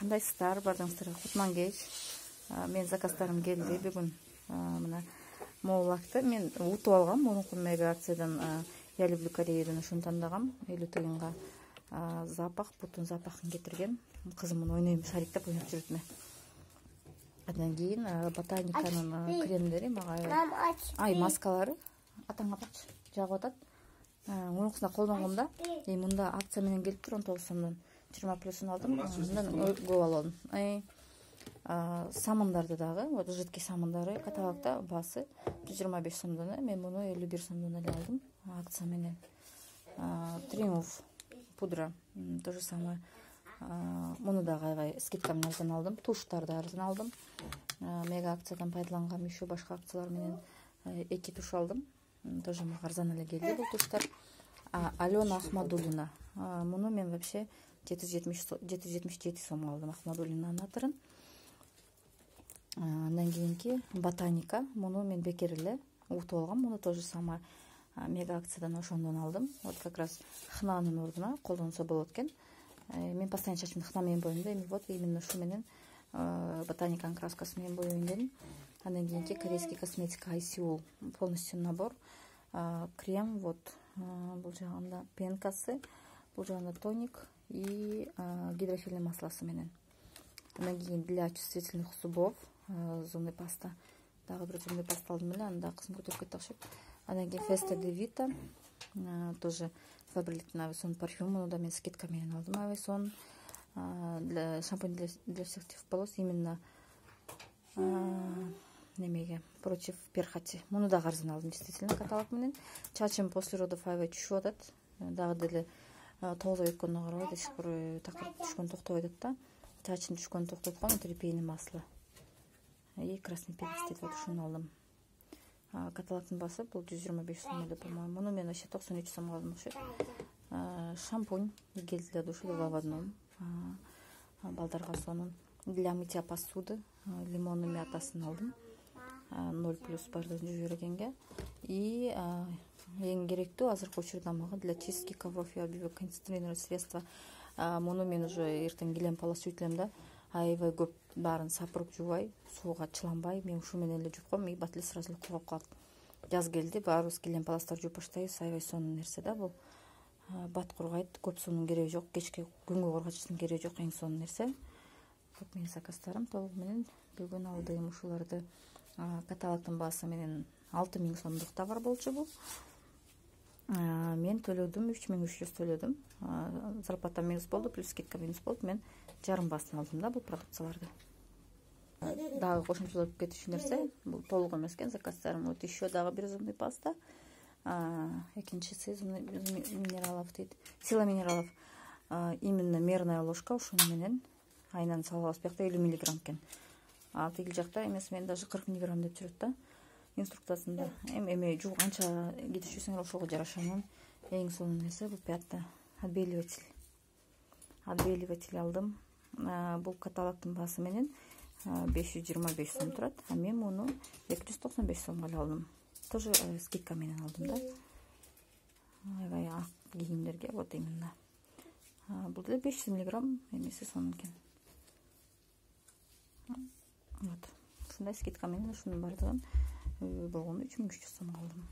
кандайсыздар баардыгыңыздарга кутман кеч менин заказдарым келди бүгүн мына моулакты мен утуп алгам мурунку мега акциядан я люблю кореядан ушуну тандагам элүү тыйынга запах бутун запахын кетирген кызым муну ойнойм шарик ойноп жүрөт эле андан кийин ботаниканын кремдери мага ай маскалары. Атаң апачы жагып атат мурункусунда колдонгом да и мында акция менен келиптир он тогуз сомдон жыйырма плюсун алдым. Мындан көп алдым. самындарды дагы вот жидкий самындары каталогда баасы жүз жыйырма беш сомдон э мен муну элүү бир сомдон эле алдым акция менен триумф пудра то же самое. Муну дагы аябай скидка менен арзан алдым туштарды арзан алдым. Мега акциядан пайдалангам еще башка акциялар менен эки туш алдым. Тоже мага арзан эле келди бул туштар алена ахмадулина муну мен вообще жети жүз жетимиш жети жүз жетимиш жети сомго алдым ахмадулинанын атырын андан кийинки ботаника муну мен бекер эле утуп алгам муну тоже самое мега акциядан ошондон алдым. Вот как раз хнанын ордуна колдонсо болот экен мен постоянно чачымды хна менен боейм да. Эми вот именно ушу менен ботаниканын краскасы менен боейин дедим андан кийинки корейский косметика айсиул полностью набор. Крем вот бул жагында пенкасы. Бул жагында тоник и гидрофильный маслосы менен андан кийин для чувствительных зубов зубный паста дагы бир зубный паста алдым эле аны дагы кызым көтөрүп кетти окшойт андан кийин феста де вита тоже фабриликтин ависон парфюмуну да мен скидка менен алдым ависон для шампунь для всех типов волос именно немеге против перхоти. Муну дагы арзан алдым действительно каталог менен чачым после родов аябай түшүп атат дагы деле ай өткөнүнө карабай до сих пор э, такыр түшкөнү токтобой атат да чачым түшкөнү токтоткон это репейный масло и красный перец дейт вот ушуну алдым каталогдун баасы бул жүз жыйырма беш сом эле по моему муну мен вообще токсон үч сомго алдым окшойт шампунь келди да ушул в одном балдарга сонун. Для мытья посуды лимонный мятасын алдым ноль плюс баардыгын жибергенге. И эң керектүү азыркы учурда мага для чистки ковров и обивок кондиционерное средство муну мен уже эртең килем полос жууйт элем да аябай көп баарын сапырып жуубай сууга чыланбай мен ушу менен эле жууп коем и бат эле сразу эле кургап калат. Жаз келди баарыбыз килем полостарды жууп баштайбыз аябай сонун нерсе да бул бат кургайт көп суунун кереги жок кечке күнгө коргочтун кереги жок эң сонун нерсе. Вот менин заказдарым толугу менен бүгүн алдым ушуларды каталогдун баасы менен алты миң сомдук товар болчу бул мен төлөдүм үч миң үч жүз төлөдүм. Зарплата минус болду плюс скидка минус болду. Мен жарым баасын алдым да бул продукцияларды. Дагы кошумчалап кетчү нерсе бул толук эмес экен заказдарым вот еще дагы бир зубный паста. Экинчиси минералов дейт сила минералов. Именно мерная ложка ушуну менен. Айнаны салып алабыз биякта элүү миллиграмм экен ал тиги жакта эмеси менен даже кырк миллиграмм деп жүрөт да инструкциясында эми эме канча кетишүүсүңөр ошого жараша анан эң сонун нерсе бул пятта отбеливатель. Отбеливатель алдым. Бул каталогдун баасы менен беш жүз жыйырма беш сом турат а мен муну эки жүз токсон беш сомго эле алдым. Тоже э, скидка менен алдым да. Аябай ак кийимдерге вот именно. Бул деле беш жүз миллиграмм эмеси сонун экен вот ушундай скидка менен ушунун баардыгын болгону үч миң үч жүз сомго алдым